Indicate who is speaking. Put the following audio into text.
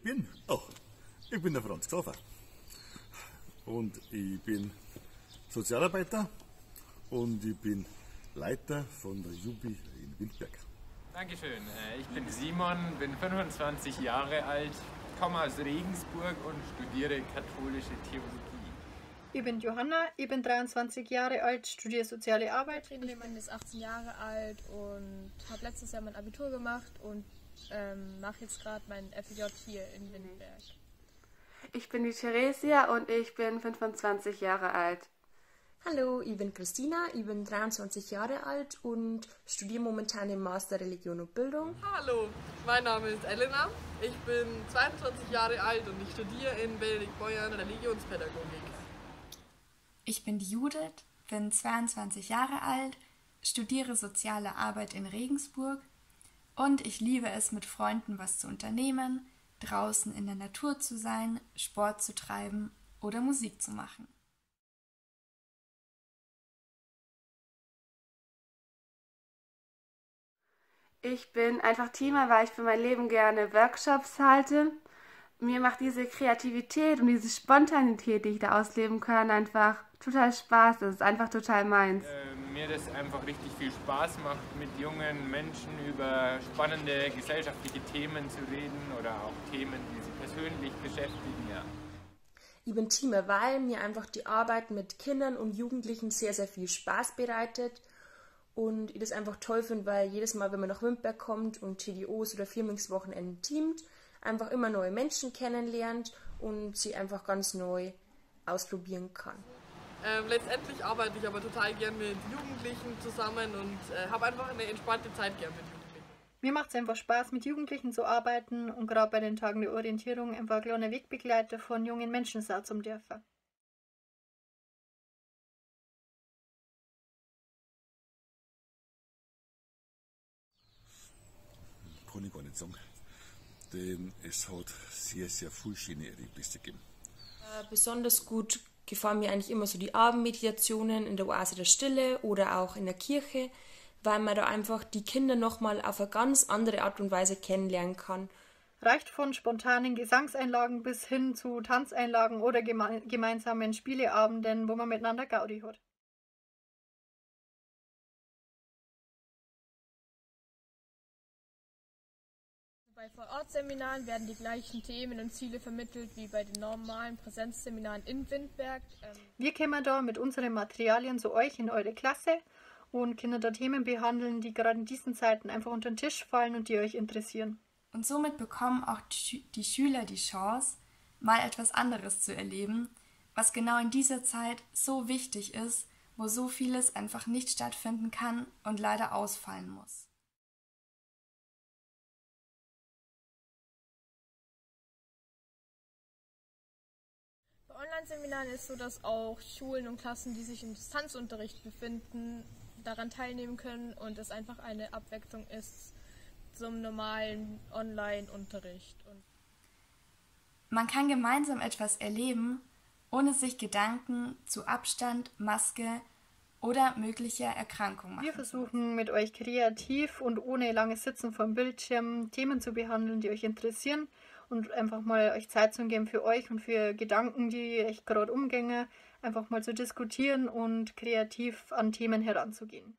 Speaker 1: ich bin? Oh, ich bin der Franz Xaver. Und ich bin Sozialarbeiter und ich bin Leiter von der Jubi in Windberg.
Speaker 2: Dankeschön. Äh, ich bin Simon, bin 25 Jahre alt, komme aus Regensburg und studiere katholische Theologie.
Speaker 3: Ich bin Johanna, ich bin 23 Jahre alt, studiere soziale Arbeit.
Speaker 4: Ich bin 18 Jahre alt und habe letztes Jahr mein Abitur gemacht und ähm, mache jetzt gerade mein FJ hier in Windberg.
Speaker 5: Ich bin die Theresia und ich bin 25 Jahre alt.
Speaker 6: Hallo, ich bin Christina, ich bin 23 Jahre alt und studiere momentan im Master Religion und Bildung.
Speaker 7: Hallo, mein Name ist Elena, ich bin 22 Jahre alt und ich studiere in Benedikt-Beuern Religionspädagogik.
Speaker 8: Ich bin die Judith, bin 22 Jahre alt, studiere soziale Arbeit in Regensburg und ich liebe es, mit Freunden was zu unternehmen, draußen in der Natur zu sein, Sport zu treiben oder Musik zu machen.
Speaker 5: Ich bin einfach Teamer, weil ich für mein Leben gerne Workshops halte. Mir macht diese Kreativität und diese Spontanität, die ich da ausleben kann, einfach total Spaß. Das ist einfach total meins.
Speaker 2: Äh, mir das einfach richtig viel Spaß macht, mit jungen Menschen über spannende gesellschaftliche Themen zu reden oder auch Themen, die sie persönlich beschäftigen. Ja.
Speaker 6: Ich bin Teamer, weil mir einfach die Arbeit mit Kindern und Jugendlichen sehr, sehr viel Spaß bereitet. Und ich das einfach toll finde, weil jedes Mal, wenn man nach Wimperg kommt und TDOs oder Firmingswochenenden teamt, einfach immer neue Menschen kennenlernt und sie einfach ganz neu ausprobieren kann.
Speaker 7: Ähm, letztendlich arbeite ich aber total gern mit Jugendlichen zusammen und äh, habe einfach eine entspannte Zeit gern mit Jugendlichen.
Speaker 3: Mir macht es einfach Spaß, mit Jugendlichen zu arbeiten und gerade bei den Tagen der Orientierung einfach ein kleiner Wegbegleiter von jungen Menschen sein zum dürfen.
Speaker 1: Kann ich gar nicht sagen. Denn es hat sehr, sehr viele schöne Erlebnisse gegeben.
Speaker 6: Äh, besonders gut gefallen mir eigentlich immer so die Abendmeditationen in der Oase der Stille oder auch in der Kirche, weil man da einfach die Kinder nochmal auf eine ganz andere Art und Weise kennenlernen kann.
Speaker 3: Reicht von spontanen Gesangseinlagen bis hin zu Tanzeinlagen oder geme gemeinsamen Spieleabenden, wo man miteinander Gaudi hat.
Speaker 4: Bei Vorortseminaren werden die gleichen Themen und Ziele vermittelt wie bei den normalen Präsenzseminaren in Windberg.
Speaker 3: Ähm Wir kommen da mit unseren Materialien zu euch in eure Klasse und können da Themen behandeln, die gerade in diesen Zeiten einfach unter den Tisch fallen und die euch interessieren.
Speaker 8: Und somit bekommen auch die Schüler die Chance, mal etwas anderes zu erleben, was genau in dieser Zeit so wichtig ist, wo so vieles einfach nicht stattfinden kann und leider ausfallen muss.
Speaker 4: Online-Seminaren ist so, dass auch Schulen und Klassen, die sich im Distanzunterricht befinden, daran teilnehmen können und es einfach eine Abwechslung ist zum normalen Online-Unterricht.
Speaker 8: Man kann gemeinsam etwas erleben, ohne sich Gedanken zu Abstand, Maske oder möglicher Erkrankung machen.
Speaker 3: Wir versuchen mit euch kreativ und ohne langes Sitzen vom Bildschirm Themen zu behandeln, die euch interessieren und einfach mal euch Zeit zu geben für euch und für Gedanken, die echt gerade umgänge, einfach mal zu diskutieren und kreativ an Themen heranzugehen.